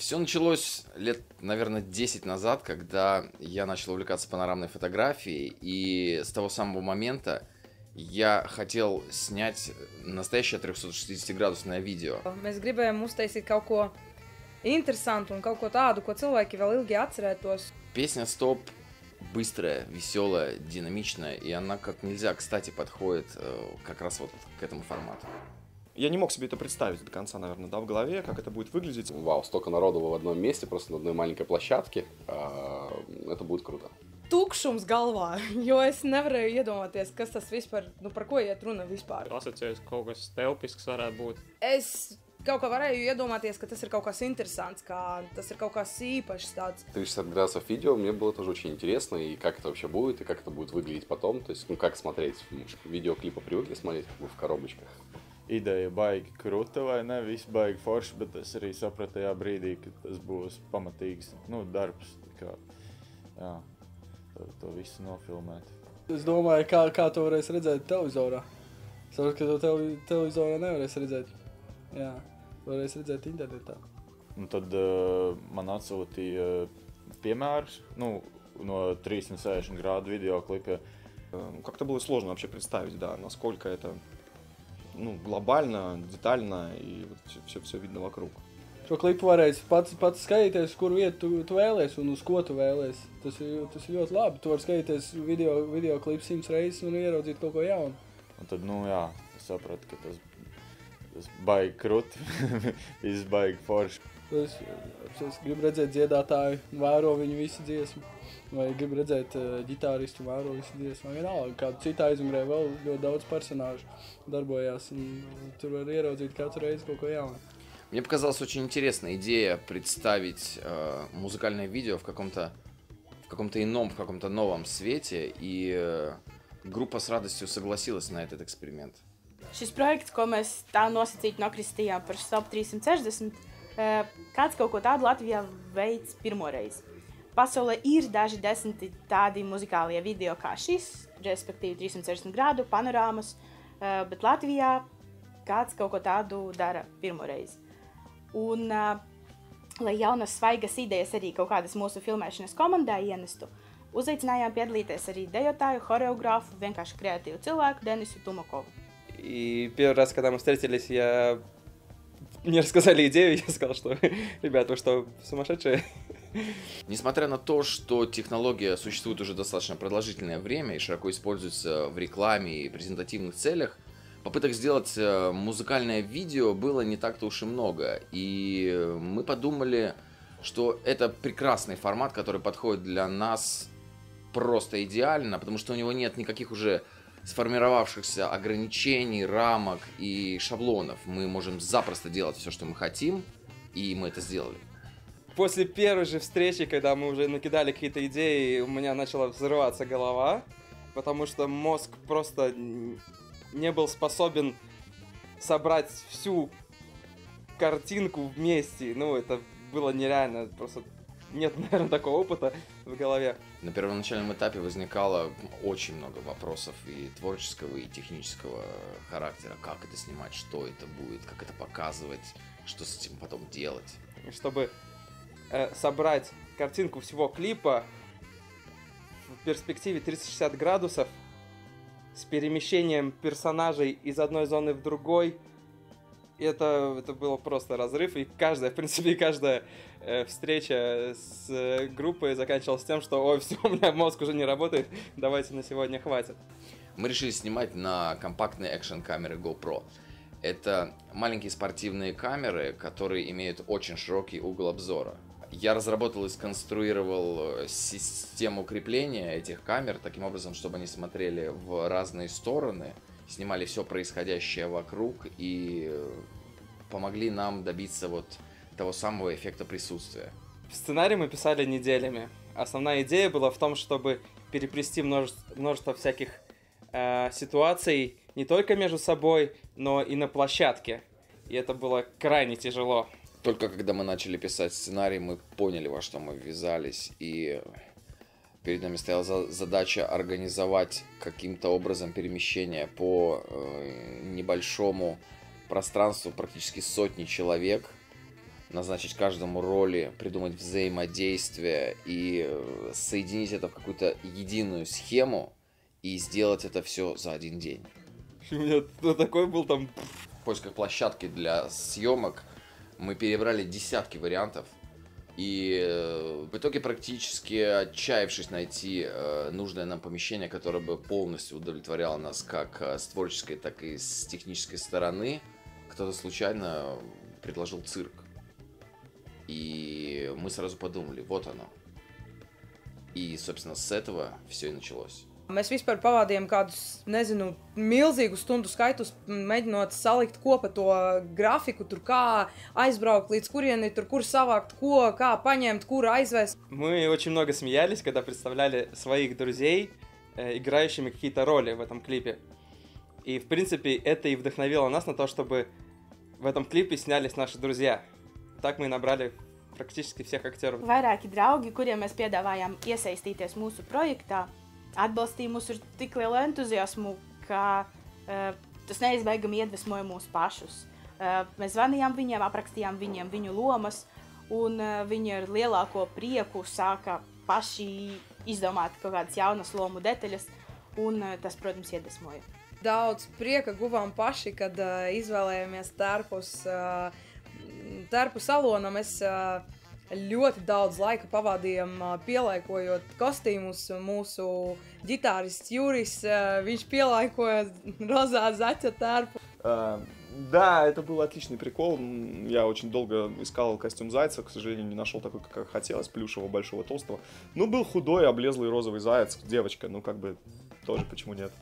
Все началось лет, наверное, 10 назад, когда я начал увлекаться панорамной фотографией, и с того самого момента я хотел снять настоящее 360-градусное видео. Mēs gribējām uztaisīt kaut ko interesantu un kaut ko tādu, ko cilvēki vēl ilgi atcerētos. Песня «Стоп» быстрая, веселая, динамичная, и она как нельзя кстати подходит э, как раз вот к этому формату. Я не мог себе это представить до конца, наверное, да, в голове, как это будет выглядеть. Вау, столько народу в одном месте, просто на одной маленькой площадке. А, Это будет круто. Tukšums galvā, jo es nevarēju iedomāties, kas tas vispār, nu par ko iet runa vispār. asociējas kaut kas telpisks varētu būt. Es kaut kā varēju iedomāties, ka tas ir kaut kas interesants, ka tas ir kaut kas īpašs tāds. 360 градусов видео мне было тоже очень интересно, и как это вообще будет, и как это будет выглядеть потом. То есть, ну, как смотреть. Видеоклипы привыкли смотреть как бы в коробочках. ideja baigi krūta vai ne, viss baigi forši, bet es arī sapratu tajā brīdī, ka tas būs pamatīgs nu, darbs. tā Kā, jā, to, to visu nofilmēt. Es domāju, kā, kā to varēs redzēt televizorā. Es saprotu, ka to televi televizorā nevarēs redzēt. Jā, to varēs redzēt internetā. Un tad uh, man atsūtīja piemērus nu, no 360 grādu video klipiem. Э, ну, Как-то было сложно вообще представить, да, насколько это nu, globāli, detaļā, un viss ir vidno vakarā. Šo klipu varēs pats, pats skatīties, kur vietu tu, tu vēlēsies un uz ko tu vēlēsies. Tas, ir, tas ir ļoti labi. Tu vari skatīties video, video klipu simts reizes un ieraudzīt kaut ko jaunu. Un tad, nu, jā, es sapratu, ka tas, tas baigi krūti, viss baigi forši Es, es gribu redzēt dziedātāju, vēro viņu visu dziesmu. Vai gribu redzēt uh, ģitāristu, vēro visu dziesmu. Vai vienalga, kādu citu aizmugurē vēl ļoti daudz personāžu darbojās. Un, uh, tur var ieraudzīt katru reizi kaut ko jaunu. Мне показалась очень интересная идея представить э, музыкальное видео в каком-то в каком-то ином, в каком-то новом свете, и э, группа с радостью согласилась на этот эксперимент. Šis projekts, ko mēs tā nosacīti nokritījām par SOP 360, eh, kāds kaut ko tādu Latvijā veids pirmoreiz. Pasaulē ir daži desmiti tādi muzikālie video kā šis, respektīvi 360 grādu panorāmas, eh, bet Latvijā kāds kaut ko tādu dara pirmoreiz. Un, eh, lai jaunas svaigas idejas arī kaut kādas mūsu filmēšanas komandā ienestu, uzaicinājām piedalīties arī dejotāju, choreogrāfu, vienkārši kreatīvu cilvēku Denisu Tumakovu. И первый раз, когда мы встретились, я... Мне рассказали идею, я сказал, что, ребята, вы что, сумасшедшие? Несмотря на то, что технология существует уже достаточно продолжительное время и широко используется в рекламе и презентативных целях, попыток сделать э, музыкальное видео было не так-то уж и много. И мы подумали, что это прекрасный формат, который подходит для нас просто идеально, потому что у него нет никаких уже сформировавшихся ограничений, рамок и шаблонов. Мы можем запросто делать все, что мы хотим, и мы это сделали. После первой же встречи, когда мы уже накидали какие-то идеи, у меня начала взрываться голова, потому что мозг просто не был способен собрать всю картинку вместе. Ну, это было нереально, просто нет, наверное, такого опыта в голове. На первоначальном этапе возникало очень много вопросов и творческого, и технического характера. Как это снимать, что это будет, как это показывать, что с этим потом делать. И чтобы э, собрать картинку всего клипа в перспективе 360 градусов с перемещением персонажей из одной зоны в другой, это, это было просто разрыв, и каждая, в принципе, каждая э, встреча с э, группой заканчивалась тем, что ой, все, у меня мозг уже не работает, давайте на сегодня хватит. Мы решили снимать на компактные экшн-камеры GoPro. Это маленькие спортивные камеры, которые имеют очень широкий угол обзора. Я разработал и сконструировал э, систему крепления этих камер таким образом, чтобы они смотрели в разные стороны, снимали все происходящее вокруг и э, помогли нам добиться вот того самого эффекта присутствия. Сценарий мы писали неделями. Основная идея была в том, чтобы переплести множество, множество всяких э, ситуаций не только между собой, но и на площадке. И это было крайне тяжело. Только когда мы начали писать сценарий, мы поняли, во что мы ввязались, и перед нами стояла за- задача организовать каким-то образом перемещение по э, небольшому пространству практически сотни человек назначить каждому роли, придумать взаимодействие и э, соединить это в какую-то единую схему и сделать это все за один день. У меня такой был там... В поисках площадки для съемок мы перебрали десятки вариантов. И э, в итоге практически отчаявшись найти э, нужное нам помещение, которое бы полностью удовлетворяло нас как э, с творческой, так и с технической стороны, кто-то случайно предложил цирк. И мы сразу подумали, вот оно. И, собственно, с этого все и началось. Mēs vispār pavadījām kādus, nezinu, milzīgu stundu skaitus, mēģinot salikt kopā to grafiku, tur kā aizbraukt līdz kurieni, tur kur savākt ko, kā paņemt, kur aizvest. Мы очень много смеялись, когда представляли своих друзей, э, играющими какие-то роли в этом клипе. И, в принципе, это и вдохновило нас на то, чтобы в этом клипе снялись наши друзья. Так мы и набрали практически всех актеров. Vairāki draugi, kuriem mēs piedāvājām iesaistīties mūsu projektā, atbalstīja mūs ar tik lielu entuziasmu, ka uh, tas neizbēgami iedvesmoja mūs pašus. Uh, mēs zvanījām viņiem, aprakstījām viņiem viņu lomas, un uh, viņi ar lielāko prieku sāka paši izdomāt kaut kādas jaunas lomu detaļas, un uh, tas, protams, iedvesmoja. Daudz prieka guvām paši, kad uh, izvēlējāmies tērpus, uh, tērpu salonam. Es uh, ļoti daudz laika pavadījām uh, pielāgojot kostīmus. Mūsu ģitārists Juris, uh, viņš pielāgoja rozā zaķa tērpu. А, Да, это был отличный прикол. Я очень долго искал костюм зайца, к сожалению, не нашел такой, как хотелось, плюшевого, большого, толстого. Ну, был худой, облезлый розовый заяц, девочка, ну, как бы, тоже почему нет.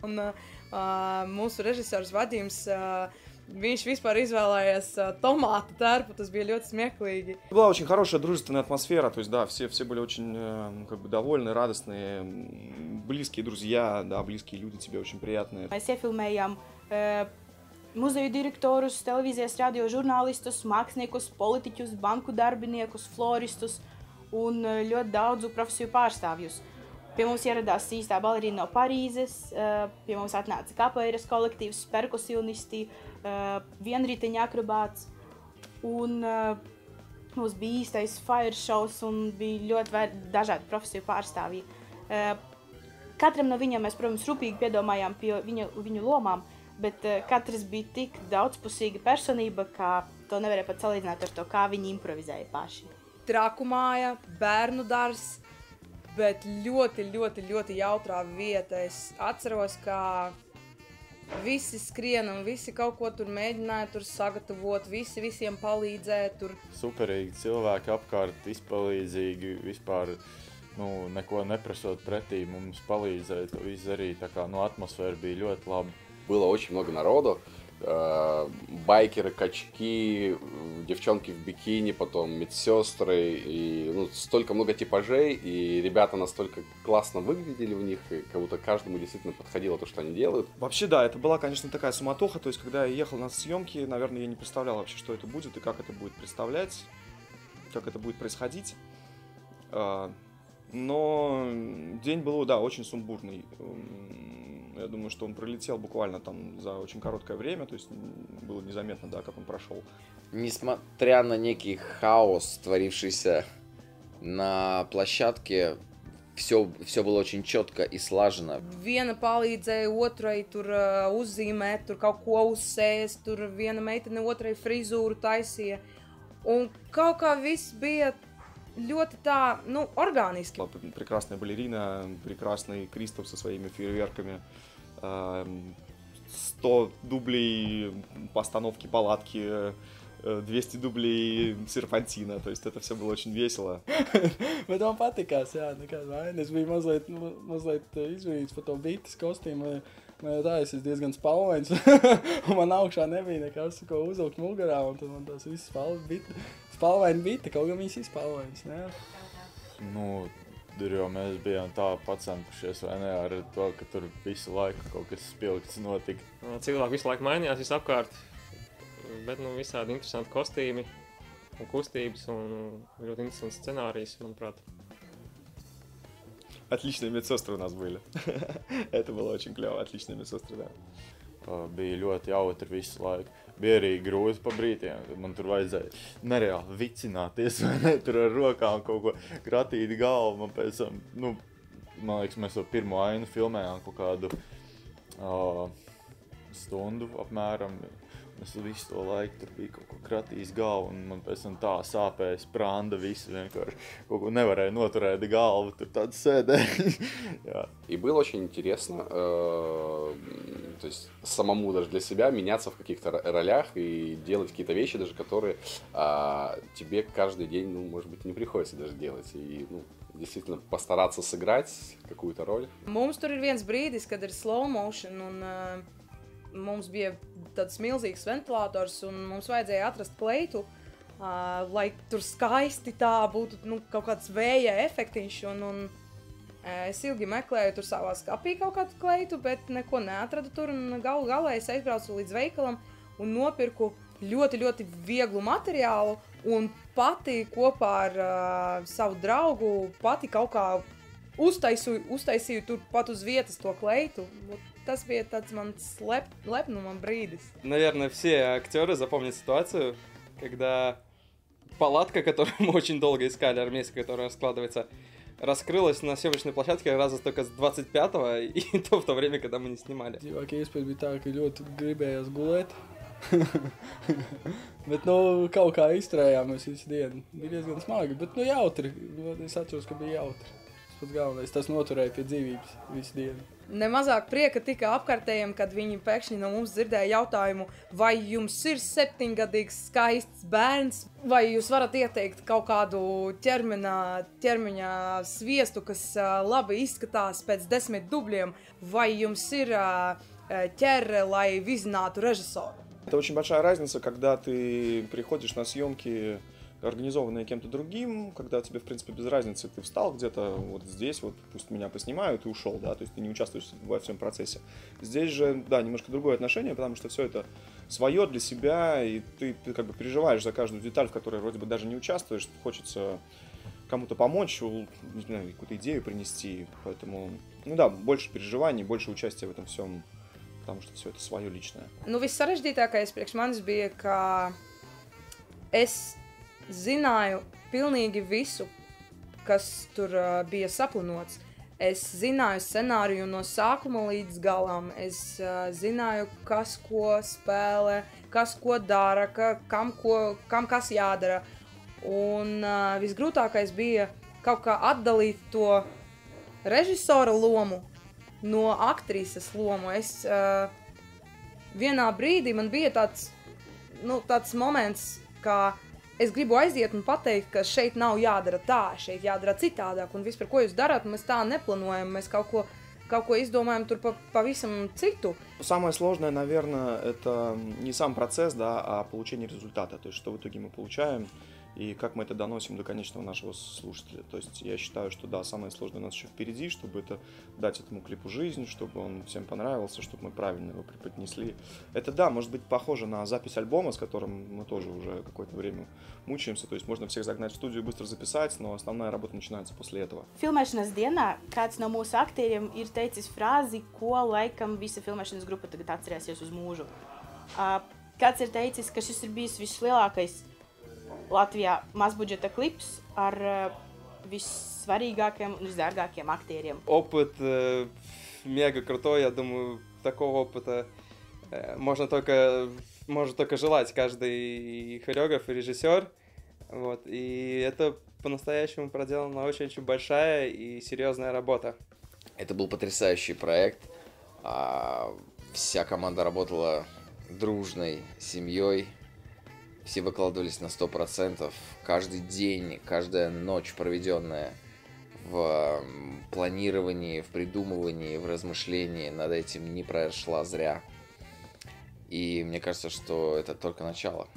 Un uh, uh, mūsu režisors Vadims, uh, viņš vispār izvēlējās uh, tomātu tērpu. Tas bija ļoti smieklīgi. Была очень хорошая дружественная атмосфера, то есть, да, все, все были очень, э, ну, как бы, довольны, радостные, м, близкие друзья, да, близкие люди тебе очень приятные. Mēs iefilmējām uh, muzeju direktorus, televīzijas radio žurnālistus, māksliniekus, politiķus, banku darbiniekus, floristus un uh, ļoti daudzu profesiju pārstāvjus. Pie mums ieradās īstā balerīna no Parīzes, uh, pie mums atnāca kapeiras kolektīvs, perkusionisti, uh, vienriteņa akrobāts. Un uh, mums bija īstais fire shows un bija ļoti dažādi profesiju pārstāvji. Katram no viņiem mēs, protams, rūpīgi piedomājām pie viņa, viņu lomām, bet katrs bija tik daudzpusīga personība, ka to nevarēja pat salīdzināt ar to, kā viņi improvizēja paši. Traku māja, bērnu dārzs, bet ļoti, ļoti, ļoti jautrā vieta. Es atceros, ka visi skrien un visi kaut ko tur mēģināja tur sagatavot, visi visiem palīdzēja. Tur superīgi cilvēki apkārt, izpalīdzīgi, vispār nu, neko neprasot pretī. Mums palīdzēja to visu darīt. Tā kā nu, atmosfēra bija ļoti laba. Было очень много народу. Э, Байкеры, качки, девчонки в бикини, потом медсестры, и ну, столько много типажей, и ребята настолько классно выглядели в них, и как будто каждому действительно подходило то, что они делают. Вообще, да, это была, конечно, такая суматоха. То есть, когда я ехал на съемки, наверное, я не представлял вообще, что это будет и как это будет представлять, как это будет происходить. А, Но день был, да, очень сумбурный. Я думаю, что он пролетел буквально там за очень короткое время, то есть было незаметно, да, как он прошел. Несмотря на некий хаос, творившийся на площадке, все, все было очень четко и слаженно. viena palīdzēja otrai tur uh, uzzīmēt, tur kaut ko uzsēst, tur viena meitene otrai frizūru taisīja. Un kaut kā viss bija ļoti tā, nu, прекрасная балерина, прекрасный Кристоф со своими фейерверками, 100 дублей постановки палатки, э, 200 дублей серпантина, то есть это все было очень весело. Bet man patīkās, jā, nekāda vaina. Es biju mazliet, nu, mazliet eh, izvīts par to bītas kostīmu. Man jau tā, es esmu diezgan spalvains, un man augšā nebija nekas, ko uzvilkt mugurā, un tad man tās visas spalvas bija, spalvaini bija, kaut gan viņas ir spalvainas, ne? Nu, tur jau mēs bijām tā pacentušies, vai ne, ar to, ka tur visu laiku kaut kas spilgts notika. Cilvēki visu laiku mainījās visapkārt, bet nu, visādi interesanti kostīmi un kustības un ļoti interesants scenārijs, manuprāt. Отличные медсестры у нас были. Это было очень клево, отличные медсестры, да. Uh, bija ļoti jautri visu laiku. Bija arī grūti pa brīdiem, kad man tur vajadzēja nereāli vicināties, vai ne tur ar rokām kaut ko kratīt galvu. Man pēc nu, man liekas, mēs to pirmo ainu filmējām kaut kādu uh, stundu apmēram. Es visu to laiku tur biju kaut ko kratījis galvu, un man pēc tam tā sāpēja sprāda visu vienkārši. Kaut ko nevarēja noturēt galvu, tur tāds sēdēja. И было очень интересно, э, то есть самому даже для себя меняться в каких-то ро- ролях и делать какие-то вещи даже, которые а, тебе каждый день, ну, может быть, не приходится даже делать. И, ну, действительно постараться сыграть какую-то роль. Mums tur ir viens brīdis, kad ir slow motion, un uh, mums bija tāds milzīgs ventilators, un mums vajadzēja atrast kleitu, uh, lai tur skaisti tā būtu nu, kaut kāds vēja efektiņš. Un, un, es ilgi meklēju tur savā skapī kaut kādu kleitu, bet neko neatradu tur. Galu galā es aizbraucu līdz veikalam un nopirku ļoti, ļoti vieglu materiālu. Un pati kopā ar uh, savu draugu, pati kaut kā uztaisīju, uztaisīju tur pat uz vietas to kleitu. Tas bija tāds mans lep, lepnuma brīdis. Наверное, все актеры запомнят ситуацию, когда палатка, которую мы очень долго искали, армейская, которая раскладывается, раскрылась на съемочной площадке раза только с 25-го, и то в то время, когда мы не снимали. Dzīvākie iespējas bija tā, ka ļoti gribējās gulēt. bet, nu, kaut kā izturējāmies visu dienu. Bija diezgan smagi, bet, nu, jautri. Es atceros, ka bija jautri. Tas pats galvenais, tas noturēja pie dzīvības visu dienu. Nemazāk prieka tika apkārtējiem, kad viņi pēkšņi no mums dzirdēja jautājumu, vai jums ir septiņgadīgs skaists bērns, vai jūs varat ieteikt kaut kādu ķermeņa, ķermeņa sviestu, kas ā, labi izskatās pēc desmit dubļiem, vai jums ir ā, ā, ķere, lai vizinātu režisoru. Это очень большая разница, когда ты приходишь на съемки, организованные кем-то другим, когда тебе, в принципе, без разницы, ты встал где-то вот здесь, вот пусть меня поснимают и ушел, да, то есть ты не участвуешь во всем процессе. Здесь же, да, немножко другое отношение, потому что все это свое для себя, и ты, ты как бы переживаешь за каждую деталь, в которой вроде бы даже не участвуешь, хочется кому-то помочь, не знаю, какую-то идею принести, поэтому, ну да, больше переживаний, больше участия в этом всем, потому что все это свое личное. Nu, viss sarežģītākais priekš manis bija, ka es zināju pilnīgi visu, kas tur uh, bija saplānots. Es zināju scenāriju no sākuma līdz galam. Es uh, zināju, kas ko spēlē, kas ko dara, ka, kam, ko, kam kas jādara. Un uh, visgrūtākais bija kaut kā atdalīt to režisora lomu no aktrises lomu. Es uh, vienā brīdī man bija tāds, nu, tāds moments, ka es gribu aiziet un pateikt, ka šeit nav jādara tā, šeit jādara citādāk, un vispār, ko jūs darāt, mēs tā neplānojam, mēs kaut ko, kaut ko izdomājam tur pa, pavisam citu. Самое сложное, наверное, это не сам процесс, да, а получение результата. То есть, что в итоге мы получаем и как мы это доносим до конечного нашего слушателя. То есть, я считаю, что да, самое сложное у нас еще впереди, чтобы это дать этому клипу жизнь, чтобы он всем понравился, чтобы мы правильно его преподнесли. Это да, может быть похоже на запись альбома, с которым мы тоже уже какое-то время мучаемся. То есть, можно всех загнать в студию и быстро записать, но основная работа начинается после этого. Filmēšanas dienā kāds no mūsu aktieriem ir teicis frāzi, ko laikam visa filmēšanas grupa tagad atcerēsies uz mūžu. Kāds ir teicis, ka šis ir Latvijā mazbudžeta klips ar uh, vissvarīgākiem un visdārgākiem aktieriem. Опыт э, мега крутой, я думаю, такого опыта э, можно только, может только желать каждый хореограф и режиссер. Вот, и это по-настоящему проделана очень-очень большая и серьезная работа. Это был потрясающий проект. А, Вся команда работала дружной семьей. Все выкладывались на 100%. Каждый день, каждая ночь, проведенная в планировании, в придумывании, в размышлении над этим не прошла зря. И мне кажется, что это только начало.